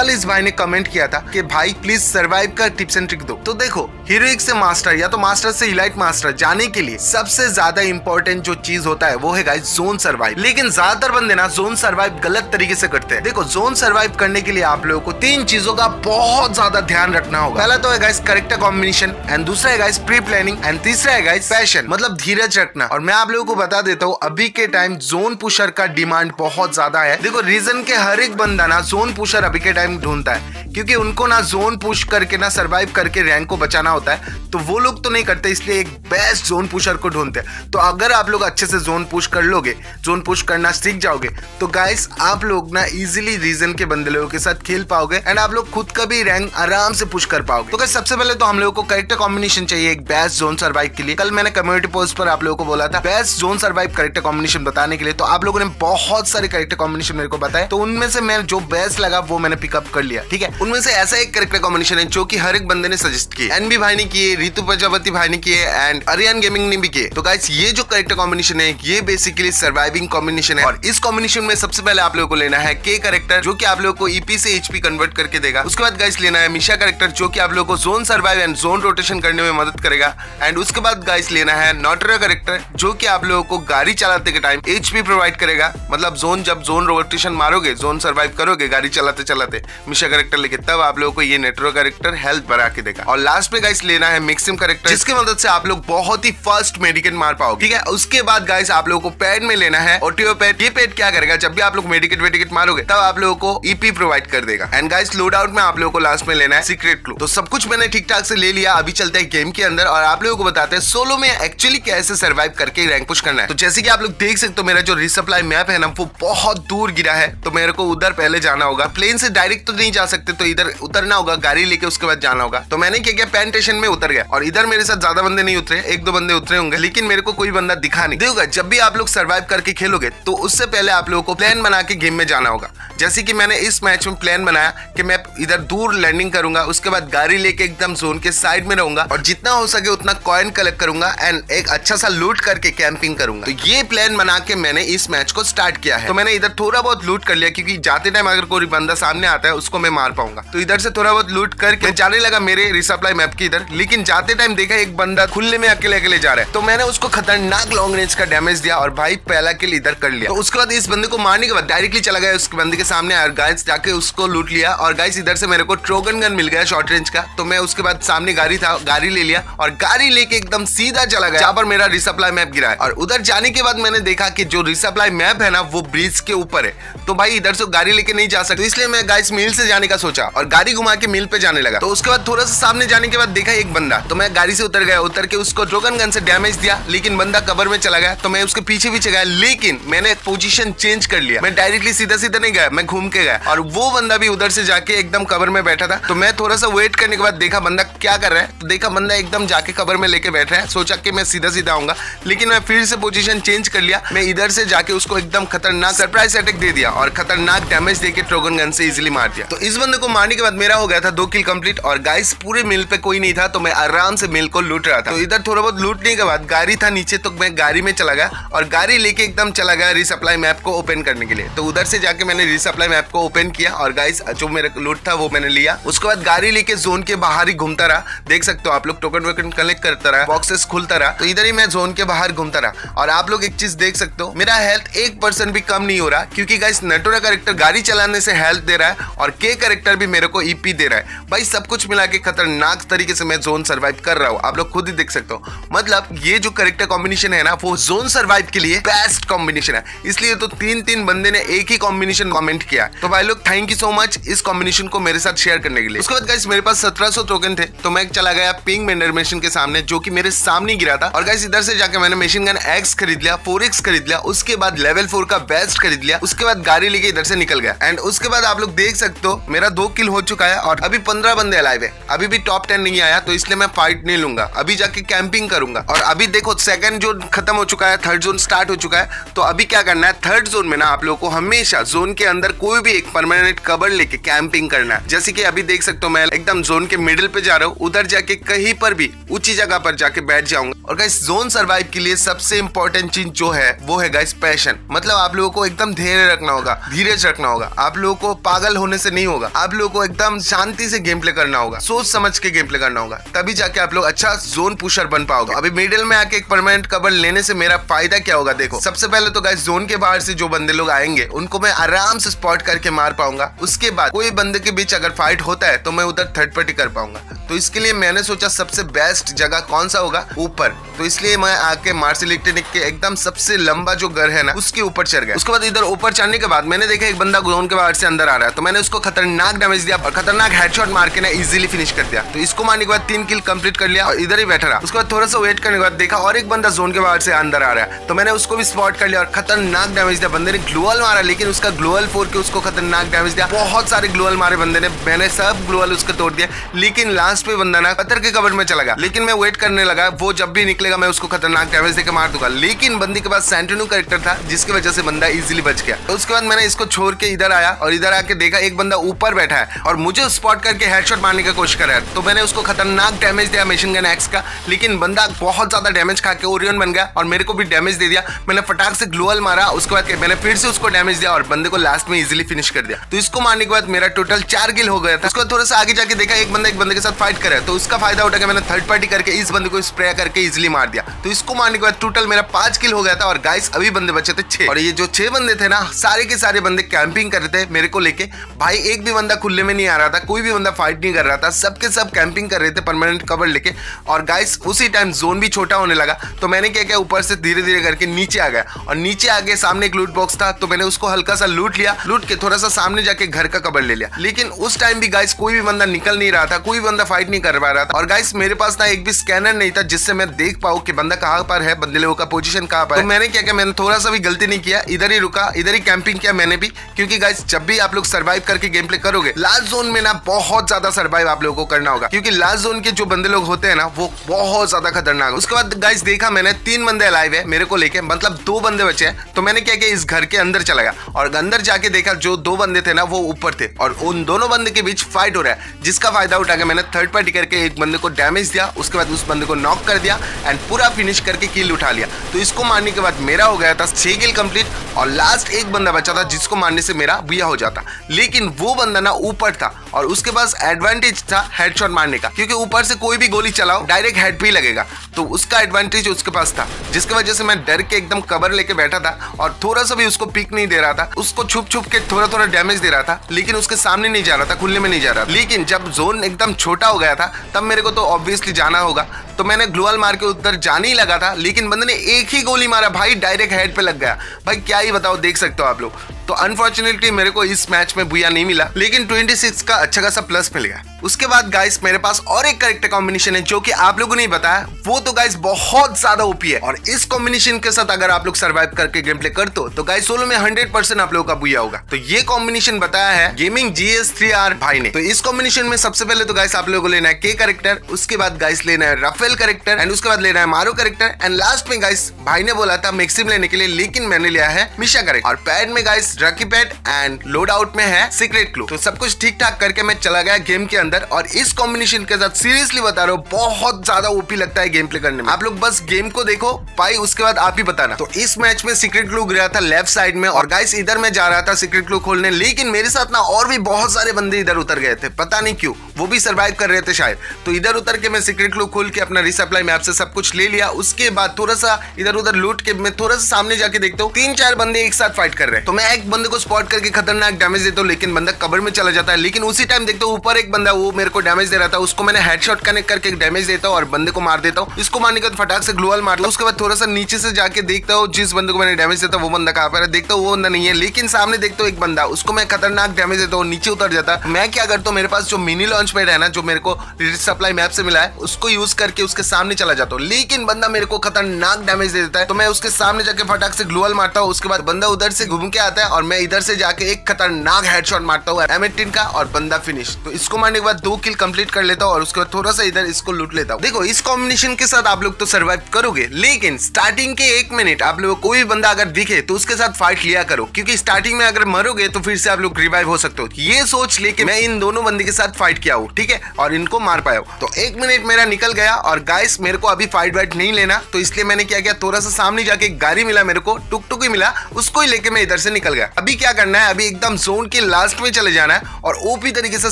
कल इस भाई ने कमेंट किया था कि भाई प्लीज़ सर्वाइव का टिप्स एंड ट्रिक दो। तो देखो हीरोइक से मास्टर या तो मास्टर से इलाइट मास्टर जाने के लिए सबसे ज़्यादा इंपॉर्टेंट जो चीज़ होता है, वो है गाइस जोन सर्वाइव लेकिन ज़्यादातर बंदे ना जोन सर्वाइव गलत तरीके से करते हैं। देखो जोन सर्वाइव करने के लिए आप लोगों को तीन चीज़ों का बहुत ज़्यादा ध्यान रखना होगा। पहला तो है गाइस करेक्टर कॉम्बिनेशन एंड दूसरा है गाइस प्री प्लानिंग एंड तीसरा है गाइस पैशन मतलब धीरज रखना। और मैं आप लोगों को बता देता हूँ, अभी के टाइम जोन पुशर का डिमांड बहुत ज़्यादा है। देखो रीजन के हर एक बंदा ना जोन पुशर अभी के टाइम ढूंढता है। क्योंकि उनको ना जोन पुश करके ना सरवाइव करके रैंक को बचाना होता है तो वो लोग तो नहीं करते, इसलिए एक बेस्ट जोन पुशर को ढूंढते हैं। तो अगर आप लोग अच्छे से जोन पुश कर लोगे जोन पुश करना सीख जाओगे तो गाइस आप लोग ना इजिली रीजन के बंदे लोगों के साथ खेल पाओगे एंड आप लोग खुद का भी रैंक आराम से पुश कर पाओगे। तो गाइस सबसे पहले तो हम लोगों को करेक्टर कॉम्बिनेशन चाहिए एक बेस्ट जोन सर्वाइव के लिए। कल मैंने कम्युनिटी पोस्ट पर आप लोगों को बोला था best zone survive character combination बताने के लिए तो आप लोगों ने बहुत सारे करेक्टर कॉम्बिनेशन मेरे को बताया तो उनमें से मैं जो बेस्ट लगा, वो मैंने पिकअप कर लिया, ठीक है? उनमें से ऐसा एक करेक्टर कॉम्बिनेशन है जो की हर एक बंदे ने सजेस्ट किए। एनबी भाई ने किए रितु प्रजापति भाई ने किए एंड अरियन गेमिंग ने भी किए। तो गाइस ये जो करेक्टर कॉम्बिनेशन है, ये बेसिकली सर्वाइविंग कॉम्बिनेशन है। और इस कॉम्बिनेशन में सबसे पहले आप लोगों को लेना है के करेक्टर जो कि आप लोगों को ईपी से एचपी कन्वर्ट करके देगा। उसके बाद गाइस लेना है मिशा करेक्टर जो कि आप लोगों को zone survive and zone rotation करने में मदद करेगा। एंड उसके बाद गाइस लेना है नोटरा करेक्टर जो कि आप लोगों को गाड़ी चलाते के टाइम एचपी प्रोवाइड करेगा। मतलब जोन जब जोन रोटेशन मारोगे जोन सर्वाइव करोगे गाड़ी चलाते चलाते मिशा करेक्टर लेके तब आप लोगों को ये नेटवर्क करेक्टर हेल्थ बढ़ा के देगा और लास्ट में गाइस लेना है मिक्सिम करेक्टर, जिसकी मदद से आप लोग बहुत ही फ़र्स्ट मेडिकेट मार पाओगे। ठीक है? उसके बाद गाइस आप लोगों को पैड में लेना है ओटियो पैड ये पैड क्या करेगा? जब भी आप लोग मेडिकेट वेडिकेट मारोगे, तब आप लोगों को ईपी प्रोवाइड कर देगा। एंड गाइस लोड आउट में आप लोगों को लास्ट में लेना है सीक्रेट क्लू तो सब कुछ मैंने ठीक ठाक से ले लिया, अभी चलते हैं गेम के अंदर और आप लोगों को बताते हैं सोलो में एक्चुअली कैसे सर्वाइव करके रैंक पुश करना है। तो जैसे कि आप लोग देख सकते हो, मेरा जो रिसप्लाई मैप है ना, वो बहुत दूर गिरा है। तो मेरे को उधर पहले जाना होगा। प्लेन से डायरेक्ट तो नहीं जा सकते तो इधर उतरना होगा, गाड़ी लेके उसके बाद जाना होगा। तो मैंने क्या किया पैन स्टेशन में उतर गया। और इधर मेरे साथ ज़्यादा बंदे नहीं उतरे, एक दो बंदे उतरे होंगे, लेकिन मेरे को कोई बंदा दिखा नहीं। देखोगा जब भी आप लोग सर्वाइव करके खेलोगे तो उससे पहले आप लोगों को प्लान बना के गेम में जाना होगा। जैसे कि मैंने इस मैच में प्लान बनाया कि मैं इधर दूर लैंडिंग करूँगा, उसके बाद गाड़ी लेके एकदम जोन के साइड में रहूँगा, और जितना हो सके उतना कॉइन कलेक्ट करूँगा एंड एक अच्छा सा लूट करके कैंपिंग करूँगा। तो ये प्लान बना के मैंने इस मैच को स्टार्ट किया है। तो मैंने इधर थोड़ा बहुत लूट कर लिया, क्योंकि जाते टाइम अगर कोई बंदा सामने आता है, उसको मैं मार पाऊँगा। तो इधर से थोड़ा बहुत लूट करके जाने लगा मेरे रिसप्लाई मैप की इधर। लेकिन जाते टाइम देखा एक बंदा खुले में अकेले अकेले जा रहा है। तो मैंने उसको खतरनाक लॉन्ग रेंज का डैमेज दिया और भाई पहला किल इधर कर लिया। तो उसके बाद इस बंदे को मारने के बाद डायरेक्टली चला गया। उस बंदे के सामने और गाइस जाके उसको लूट लिया। और गाइस इधर से मेरे को ट्रोगन गन मिल गया शॉर्ट रेंज का। तो मैं उसके बाद सामने गाड़ी था, गाड़ी ले लिया। और गाड़ी लेके एकदम सीधा चला गया, जहाँ पर मेरा रिसप्लाई मैप गिरा है। और उधर जाने के बाद मैंने देखा कि जो रिसप्लाई मैप है ना, वो ब्रिज के ऊपर है। तो भाई इधर से गाड़ी लेके नहीं जा सकते। इसलिए मैं गाइस मिल से जाने का सोचा। और गाड़ी घुमा के मिल पे जाने लगा। तो उसके बाद थोड़ा सा सामने जाने के बाद देखा एक बंदा। तो मैं गाड़ी से उतर गया, उतर के उसको ड्रोगन गन से डैमेज दिया, लेकिन बंदा कबर में चला गया। तो मैं उसके पीछे पीछे गया, लेकिन मैंने पोजीशन चेंज कर लिया। मैं डायरेक्टली सीधा सीधा नहीं गया, मैं घूम के गया। और वो बंदा भी उधर से जाके एकदम कबर में बैठा था। तो मैं थोड़ा सा वेट करने के बाद देखा बंदा क्या कर रहा है। तो देखा बंदा एकदम जाके कबर में लेके बैठ रहा है। सोचा कि मैं सीधा सीधा आऊँगा, लेकिन मैं फिर से पोजीशन चेंज कर लिया। मैं इधर से जाके उसको एकदम खतरनाक सरप्राइज़ अटैक दे दिया और खतरनाक डैमेज देके ट्रोगन गन से इजिली मार दिया। तो इस बंदे को मारने के बाद मेरा हो गया था दो किल कंप्लीट और गाइस पूरे मिल पे कोई नहीं था तो मैं आराम से मिल को लूट रहा था। तो इधर थोड़ा बहुत लूटने के बाद गाड़ी था नीचे तो मैं गाड़ी में चला गया और गाड़ी लेके एकदम चला गया रिसप्लाई मैप को ओपन करने के लिए। तो उधर से जाके मैंने रिसप्लाई मैप को ओपन किया और गाइस जो मेरा लूट था वो मैंने लिया। उसके बाद गाड़ी लेके जोन के बाहर ही घूमता रहा। देख सकते हो आप लोग टोकन वोकन कलेक्ट करता रहा बॉक्सेस खुलता रहा। तो इधर ही मैं जोन के बाहर घूमता रहा। और आप लोग एक चीज़ देख सकते हो, मेरा हेल्थ एक परसेंट भी कम नहीं हो रहा, क्योंकि गाइस नटोरा करेक्टर गाड़ी चलाने से हेल्थ दे रहा है और के करेक्टर भी मेरे को ईपी दे रहा है। भाई, सब कुछ मिला के खतरनाक तरीके से मैं जोन सर्वाइव कर रहा हूँ। आप लोग खुद ही देख सकते हो। मतलब ये जो करेक्टर कॉम्बिनेशन है ना, वो जोन सर्वाइव के लिए बेस्ट कॉम्बिनेशन है। इसलिए तो तीन तीन बंदे ने एक ही कॉम्बिनेशन कमेंट किया। तो भाई लोग थैंक यू सो मच इस कॉम्बिनेशन को मेरे साथ शेयर करने के लिए। उसके बाद गाइस मेरे पास 1700 टोकन थे। तो मैं चला गया पिंग मेंडर मशीन के सामने, जो कि मेरे सामने गिरा था। और गाइस इधर से जाके मैंने मशीन गन एक्स खरीद लिया फोर खरीद लिया। उसके बाद लेवल फोर का बेस्ट खरीद लिया। उसके बाद गाड़ी लेके इधर से निकल गया। एंड उसके बाद आप लोग देख सकते हो, मेरा दो किल हो चुका है और अभी पंद्रह बंदे अलाइव है। अभी भी टॉप टेन नहीं आया तो इसलिए मैं फाइट नहीं लूँगा। अभी जाके कैंपिंग करूँगा। और अभी देखो सेकंड जोन खत्म हो चुका है थर्ड जोन स्टार्ट हो चुका है। तो अभी क्या करना है थर्ड जोन में ना आप लोगों को हमेशा जोन के अंदर कोई भी एक परमानेंट कवर लेके कैंपिंग करना है। जैसे कि अभी देख सकते हो मैं एकदम जोन के मिडिल पे जा रहा हूँ, उधर जाके कहीं पर भी, ऊँची जगह पर जाके बैठ जाऊँगा। और गाइस जोन सर्वाइव के लिए सबसे इंपॉर्टेंट चीज़ जो है, वो है गाइस पैशन मतलब आप लोगों को एकदम धैर्य रखना होगा, धीरज रखना होगा। आप लोगों को पागल होने से नहीं होगा। आप लोगों को एकदम शांति से गेम प्ले करना होगा, सोच समझ के गेम प्ले करना होगा, तभी जाके आप लोग अच्छा जोन पुशर बन पाओगे। अभी मिडिल में आके एक परमानेंट कवर लेने से मेरा फ़ायदा क्या होगा देखो। सबसे पहले तो गाइस जोन के बाहर से जो बंदे लोग आएँगे, उनको मैं आराम से स्पॉट करके मार पाऊँगा। उसके बाद कोई बंदे के बीच अगर फाइट होता है तो मैं उधर थर्ड पार्टी कर पाऊँगा। तो इसके लिए मैंने सोचा सबसे बेस्ट जगह कौन सा होगा? ऊपर। तो इसलिए मैं आके मार्शल इलेक्ट्रॉनिक के एकदम सबसे लंबा जो घर है ना, उसके ऊपर चढ़ गया। उसके बाद इधर ऊपर चढ़ने के बाद मैंने देखा एक बंदा जोन के बाहर से अंदर आ रहा है। तो मैंने उसको खतरनाक डैमेज दिया और खतरनाक हेडशॉट मार के ना इजिली फिनिश कर दिया। तो इसको मारने के बाद तीन किल कंप्लीट कर लिया और इधर ही बैठा रहा। उसके बाद थोड़ा सा वेट करने के बाद देखा और एक बंदा जोन के बाहर से अंदर आ रहा है। तो मैंने उसको भी स्पॉट कर लिया और खतरनाक डैमेज दिया। बंदे ने ग्लोअल मारा, लेकिन उसका ग्लोअल फोर के उसको खतरनाक डैमेज दिया। बहुत सारे ग्लोअल मारे बंदे ने। मैंने सब ग्लोअल उसको तोड़ दिया। लेकिन लास्ट पे बंदा ना पत्थर के कवर में चला गया। लेकिन मैं वेट करने लगा, वो जब भी निकलेगा, मैं उसको खतरनाक डैमेज देकर मार दूँगा। लेकिन बंदी के पास सेंटेनो करेक्टर था, जिसकी वजह से बंदा इजीली बच गया। तो उसके बाद मैंने इसको छोड़ के इधर आया और इधर आके देखा, एक बंदा ऊपर बैठा है और मुझे स्पॉट करके हेडशॉट मारने की कोशिश कर रहा है। तो मैंने उसको खतरनाक डैमेज दिया मशीन गन एक्स का, लेकिन बंदा बहुत ज़्यादा डैमेज खा के ओरियन बन गया और मेरे को भी डैमेज दे दिया। मैंने फटाक से ग्लोअल मारा, उसके बाद मैंने फिर से उसको डैमेज दिया और बंदे को लास्ट में इजिली फिनिश कर दिया। तो इसको मारने के बाद मेरा टोटल चार गिल हो गया था। उसको थोड़ा सा आगे जाके देखा, एक बंदा एक बंदे के साथ फाइट करे तो उसका फ़ायदा उठा के मैंने थर्ड पार्टी करके इस बंदे को स्प्रे करके इजिली मार दिया। तो इसको मारने के बाद टोटल मेरा पाँच किल हो गया था और गाइस अभी बंदे बचे थे छह। और ये जो छह बंदे थे ना, सारे के सारे बंदे कैंपिंग कर रहे थे मेरे को लेके। भाई, एक भी बंदा खुले में नहीं आ रहा था, कोई भी बंदा फाइट नहीं कर रहा था, सबके सब कैंपिंग कर रहे थे परमानेंट कवर लेके। और गाइस उसी टाइम जोन भी छोटा होने लगा तो मैंने क्या किया, ऊपर से धीरे धीरे करके नीचे आ गया। और नीचे आगे सामने एक लूट बॉक्स था तो मैंने उसको हल्का सा लूट लिया लूट के थोड़ा सा सामने जाके घर का कबर ले लिया। लेकिन उस टाइम भी गाइस कोई भी बंदा निकल नहीं रहा था, कोई बंदा फाइट नहीं कर पा रहा था। और गाइस मेरे पास ना एक भी स्कैनर नहीं था जिससे मैं देख पाऊँ कि बंदा कहाँ पर है, बंदे लोगों का पोजीशन कहाँ पर तो मैंने क्या किया, मैंने थोड़ा सा भी गलती नहीं किया, इधर ही रुका, इधर ही कैंपिंग किया मैंने भी। क्योंकि गाइस जब भी आप लोग सर्वाइव करके गेम प्ले करोगे लास्ट जोन में ना बहुत ज़्यादा सर्वाइव आप लोगों को करना होगा। क्योंकि लास्ट जोन के जो बंदे लोग होते हैं ना, वो बहुत ज़्यादा खतरनाक उसके बाद गाइस देखा मैंने, तीन बंदे अलाइव है मेरे को लेके मतलब दो बंदे बचे हैं। तो मैंने क्या किया, इस घर के अंदर चला गया। और अंदर जाके देखा, जो दो बंदे थे ना, वो ऊपर थे। और उन दोनों बंदे के बीच फाइट हो रहा है, जिसका फ़ायदा उठा के मैंने थर्ड पार्टी करके एक बंदे को डैमेज दिया, उसके बाद उस बंदे को नॉक कर दिया एंड पूरा फिनिश करके किल उठा लिया। तो इसको मारने के बाद मेरा हो गया था छह किल कंप्लीट और लास्ट एक बंदा बचा था जिसको मारने से मेरा बुया हो जाता। लेकिन वो बंदा ना ऊपर था और उसके पास एडवांटेज था हेडशॉट मारने का, क्योंकि ऊपर से कोई भी गोली चलाओ डायरेक्ट हेड पे ही लगेगा। तो उसका एडवांटेज उसके पास था, जिसकी वजह से मैं डर के एकदम कवर लेके बैठा था और थोड़ा सा भी उसको पिक नहीं दे रहा था। उसको छुप छुप के थोड़ा थोड़ा डैमेज दे रहा था, लेकिन उसके सामने नहीं जा रहा था, खुलने में नहीं जा रहा था। लेकिन जब जोन एकदम छोटा हो गया था, तब मेरे को तो ऑब्वियसली जाना होगा। तो मैंने ग्लोअल मार के उधर जाने ही लगा था, लेकिन बंदे ने एक ही गोली मारा, भाई डायरेक्ट हेड पे लग गया। भाई, क्या ही बताओ, देख सकते हो आप लोग। तो अनफॉर्चुनेटली मेरे को इस मैच में बुया नहीं मिला, लेकिन 26 का अच्छा खासा प्लस मिल गया। उसके बाद गाइस मेरे पास और एक करेक्टर कॉम्बिनेशन है जो कि आप लोगों ने बताया वो तो गाइस बहुत ज़्यादा ओपी है। और इस कॉम्बिनेशन के साथ अगर आप लोग सर्वाइव करके गेम प्ले कर दो तो गाइस सोलो में हंड्रेड परसेंट आप लोगों का बुया होगा। तो ये कॉम्बिनेशन बताया है गेमिंग जीएस थ्री आर भाई ने। तो इस कॉम्बिनेशन में सबसे पहले तो गाइस आप लोगों को लेना है के करेक्टर उसके बाद गाइस लेना है राफेल करेक्टर एंड उसके बाद लेना है मारो करेक्टर एंड लास्ट में गाइस भाई ने बोला था मैक्सिम लेने के लिए, लेकिन मैंने लिया है मिशा करेक्टर और पैड में गाइस रकी पैड एंड लोड आउट में है सीक्रेट क्लू तो सब कुछ ठीक ठाक करके मैं चला गया गेम के अंदर और इस कॉम्बिनेशन के साथ सीरियसली बता रहा हूँ, बहुत ज़्यादा ओपी लगता है गेम प्ले करने में। आप लोग बस गेम को देखो पाई उसके बाद आप ही बताना। तो इस मैच में सीक्रेट क्लू गिरा था लेफ़्ट साइड में और गाइस इधर में जा रहा था सीक्रेट क्लू खोलने, लेकिन मेरे साथ ना और भी बहुत सारे बंदे इधर उतर गए थे, पता नहीं क्यों। वो भी सर्वाइव कर रहे थे शायद। तो इधर उतर के मैं सीक्रेट क्लू खोल के अपना रिसप्लाई मैप से सब कुछ ले लिया। उसके बाद थोड़ा सा इधर उधर लूट के, मैं थोड़ा सा सामने जाके देखता हूँ तीन चार बंदे एक साथ फाइट कर रहे हैं। तो मैं एक बंदे को स्पॉट करके खतरनाक डैमेज देता हूँ, लेकिन बंदा कबर में चला जाता है। लेकिन उसी टाइम देखता हूँ, ऊपर एक बंदा, वो मेरे को डैमेज दे रहा था, उसको मैंने हेडशॉट कनेक्ट करके डैमेज देता हूँ और बंदे को मार देता हूँ। इसको मारने के बाद फटाक से ग्लोअल मार लो, उसके बाद थोड़ा सा नीचे से जाके देखता हूँ, जिस बंदे को मैंने डैमेज देता वो बंदा कहाँ पर देखता हूँ, वो बंदा नहीं है, लेकिन सामने देखता हूँ एक बंदा, उसको मैं खतरनाक डैमेज देता हूँ, नीचे उतर जाता मैं क्या करता हूँ, मेरे पास जो मिनी लॉन्च पैड है ना, जो मेरे को सप्लाई मैप से मिला है, उसको यूज़ करके उसके सामने चला जाता हूँ। लेकिन बंदा मेरे को खतरनाक डैमेज दे देता है तो मैं उसके सामने जाके फटाक से ग्लोअल मारता हूँ, उसके बाद बंदा उधर से घूम के आता है और मैं इधर से जाके एक खतरनाक हेडशॉट मारता हूँ एम का और बंदा फिनिश तो इसको मारने के बाद दो किल कंप्लीट कर लेता हूँ और उसके बाद थोड़ा सा इधर इसको लूट लेता हूँ। देखो, इस कॉम्बिनेशन के साथ आप लोग तो सर्वाइव करोगे, लेकिन स्टार्टिंग के एक मिनट आप लोग कोई बंदा अगर दिखे तो उसके साथ फाइट लिया करो। क्योंकि स्टार्टिंग में अगर मरोगे तो फिर से आप लोग रिवाइव हो सकते हो। ये सोच लेके मैं इन दोनों बंदे के साथ फाइट किया हूँ, ठीक है? और इनको मार पाया तो एक मिनट मेरा निकल गया और गाइस मेरे को अभी फाइट वाइट नहीं लेना। तो इसलिए मैंने क्या किया, थोड़ा सा सामने जाके गाड़ी मिला मेरे को टुक टुक ही मिला, उसको ही लेके मैं इधर से निकल गया। अभी क्या करना है? अभी एकदम जोन के लास्ट में चले जाना है और ओपी तरीके से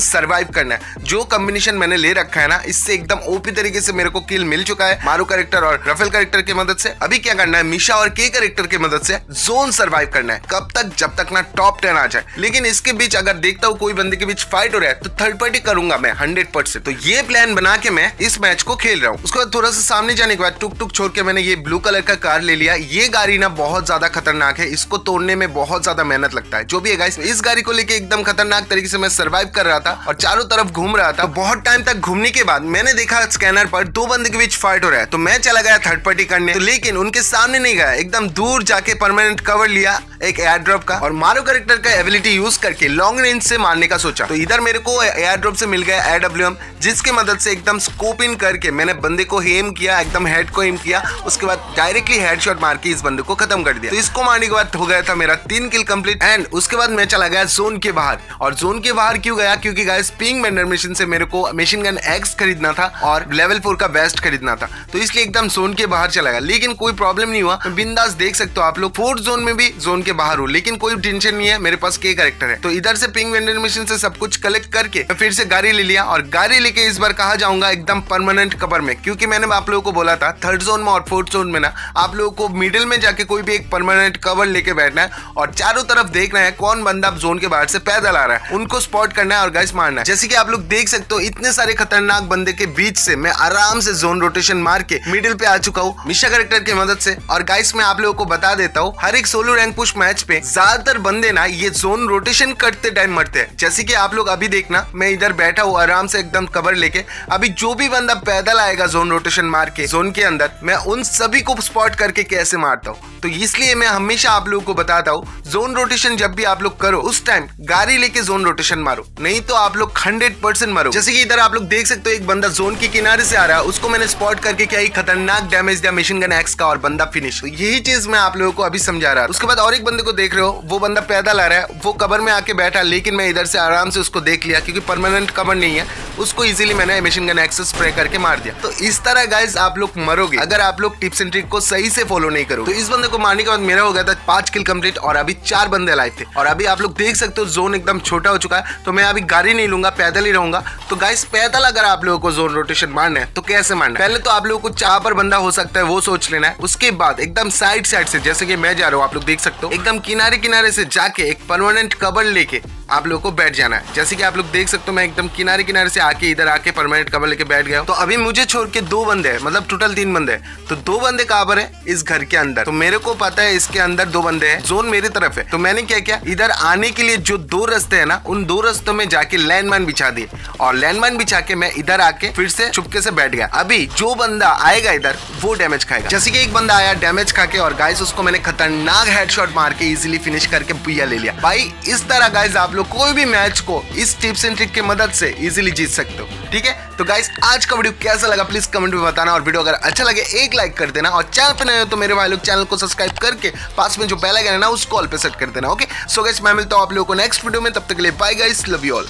सर्वाइव करना है। जो कॉम्बिनेशन मैंने ले रखा है ना, इससे एकदम ओपी तरीके से मेरे को किल मिल चुका है। मारू करेक्टर और रफेल करेक्टर की मदद से। अभी क्या करना है? मिशा और के करेक्टर की मदद से जोन सर्वाइव करना है। कब तक? जब तक ना टॉप टेन आ जाए। लेकिन इसके बीच अगर देखता हूँ कोई बंदे के बीच फाइट हो रहा है तो थर्ड पार्टी करूँगा मैं हंड्रेड परसेंट तो ये प्लान बना के मैं इस मैच को खेल रहा हूँ। उसके बाद थोड़ा सा सामने जाने के बाद टुक टुक छोड़ के मैंने ये ब्लू कलर का कार ले लिया। ये गाड़ी ना बहुत ज़्यादा खतरनाक है। इसको तोड़ने में बहुत ज़्यादा मेहनत लगता है। जो भी है गाइस इस गाड़ी को लेके एकदम खतरनाक तरीके से मैं सर्वाइव कर रहा था और चारों तरफ़ घूम रहा था। तो बहुत टाइम तक घूमने के बाद मैंने देखा स्कैनर पर दो बंदे के बीच फाइट हो रहा है। तो मैं चला गया थर्ड पार्टी करने। तो लेकिन उनके सामने नहीं गया। एकदम दूर जाके परमानेंट कवर लिया एक एयर ड्रॉप का और मारो करेक्टर का एबिलिटी यूज़ करके लॉन्ग रेंज से मारने का सोचा। तो इधर मेरे को एयर ड्रॉप से मिल गया एयर डब्ल्यू जिसकी मदद से एकदम स्कोप इन करके मैंने बंदे को हेम किया, एकदम हेड को हेम किया। उसके बाद डायरेक्टली हेडशॉट मार के इस बंदे को खत्म कर दिया। तो इसको मारने के बाद हो गया था मेरा तीन किल कंप्लीट एंड उसके बाद मैं चला गया जोन के बाहर. और जोन के बाहर क्यों गया? क्योंकि गाइस पिंग वेंडर मशीन से मेरे को मशीन गन एक्स खरीदना था और लेवल फोर का बेस्ट खरीदना था. तो इसलिए एकदम जोन के बाहर चला गया. लेकिन कोई प्रॉब्लम नहीं हुआ. बिंदास देख सकते हो आप लोग. फोर्थ जोन में भी जोन के बाहर हूँ. लेकिन कोई टेंशन नहीं है. मेरे पास के करेक्टर है. तो इधर से पिंग वेंडर मशीन से सब कुछ कलेक्ट करके फिर से गाड़ी ले लिया. और गाड़ी लेके इस बार कहा जाऊँगा? एकदम परमानेंट कवर में. क्योंकि मैंने आप लोगों को बोला था थर्ड जोन में और फोर्थ जोन में ना, आप लोगों को मिडिल में जाके कोई भी एक परमानेंट कवर लेके बैठना है. और चारों तरफ़ देखना है कौन बंदा जोन के बाहर से पैदल आ रहा है। उनको स्पॉट करना है और गाइस मारना है। जैसे कि आप लोग देख सकते हो, इतने सारे खतरनाक बंदे के बीच से मैं आराम से जोन रोटेशन मार के मिडिल पे आ चुका हूँ मिशा करेक्टर की मदद से। और गाइस मैं आप लोगों को बता देता हूँ, हर एक सोलो रैंक पुश मैच पे ज़्यादातर बंदे ना ये जोन रोटेशन करते टाइम मरते हैं। जैसे कि आप लोग अभी देखना, मैं इधर बैठा हूँ आराम से एकदम कवर लेके। अभी जो भी बंदा पैदल आएगा जोन रोटेशन मार के जोन के अंदर, मैं उन सभी को स्पॉट करके कैसे मारता हूँ। तो इसलिए मैं हमेशा आप लोगों को बताता हूँ जोन रोटेशन जब भी आप लोग करो, उस टाइम गाड़ी लेके जोन रोटेशन मारो। नहीं तो आप लोग हंड्रेड परसेंट मारो जैसे कि इधर आप लोग देख सकते हो, एक बंदा जोन के किनारे से आ रहा है, उसको मैंने स्पॉट करके क्या ही खतरनाक डैमेज दिया मशीन गन एक्स का और बंदा फिनिश तो यही चीज़ मैं आप लोगों को अभी समझा रहा उसके बाद और एक बंदे को देख रहे हो, वो बंदा पैदल आ रहा है, वो कबर में आके बैठा लेकिन मैं इधर से आराम से उसको देख लिया, क्योंकि परमानेंट कबर नहीं है। उसको इजीली मैंने मशीन गन एक्स स्प्रे करके मार दिया। तो इस तरह गाइज़ आप लोग मरोगे, अगर आप लोग टिप्स एंड ट्रिक को सही से फॉलो नहीं करो तो इस बंदे को मारने के बाद मेरा हो गया था पाँच किल कंप्लीट और अभी चार बंदे लाइव थे। और अभी आप लोग देख सकते हो जोन एकदम छोटा हो चुका है। तो मैं अभी गाड़ी नहीं लूँगा, पैदल ही रहूँगा। तो गाइस पैदल अगर आप लोगों को जोन रोटेशन मारना है तो कैसे मारना है? पहले तो आप लोगों को चाह पर बंदा हो सकता है, वो सोच लेना है। उसके बाद एकदम साइड साइड से, जैसे कि मैं जा रहा हूँ, आप लोग देख सकते हो, एकदम किनारे किनारे से जाके एक परमानेंट कवर लेके आप लोगों को बैठ जाना है। जैसे कि आप लोग देख सकते हो, मैं एकदम किनारे किनारे से आके इधर आके परमानेंट कवर लेके बैठ गया तो अभी मुझे छोड़ के दो बंदे हैं मतलब टोटल तीन बंदे हैं। तो दो बंदे कहाँ पर है? इस घर के अंदर। तो मेरे को पता है इसके अंदर दो बंदे हैं जोन मेरी तरफ़ है। तो मैंने क्या किया, इधर आने के लिए जो दो रास्ते है ना, उन दो रास्तों में जाके लैंडमाइन बिछा दिए। और लैंडमाइन बिछा के मैं इधर आके फिर से चुपके से बैठ गया। अभी जो बंदा आएगा इधर, वो डैमेज खाएगा। जैसे कि एक बंदा आया डैमेज खा के और गाइस उसको मैंने खतरनाक हेडशॉट मार के इजिली फिनिश करके पिया ले लिया। भाई, इस तरह गाइस आप लोग कोई भी मैच को इस टिप्स एंड ट्रिक की मदद से इजीली जीत सकते हो। ठीक है? तो गाइस आज का वीडियो कैसा लगा प्लीज़ कमेंट में बताना और वीडियो अगर अच्छा लगे, एक लाइक कर देना और चैनल पर नए हो तो मेरे भाई लोग चैनल को सब्सक्राइब करके पास में जो बेल आइकन है ना, उस कॉल पे सेट कर देना ओके सो गाइस मैं मिलता हूँ आप लोगों को नेक्स्ट वीडियो में, तब तक के लिए bye guys love you all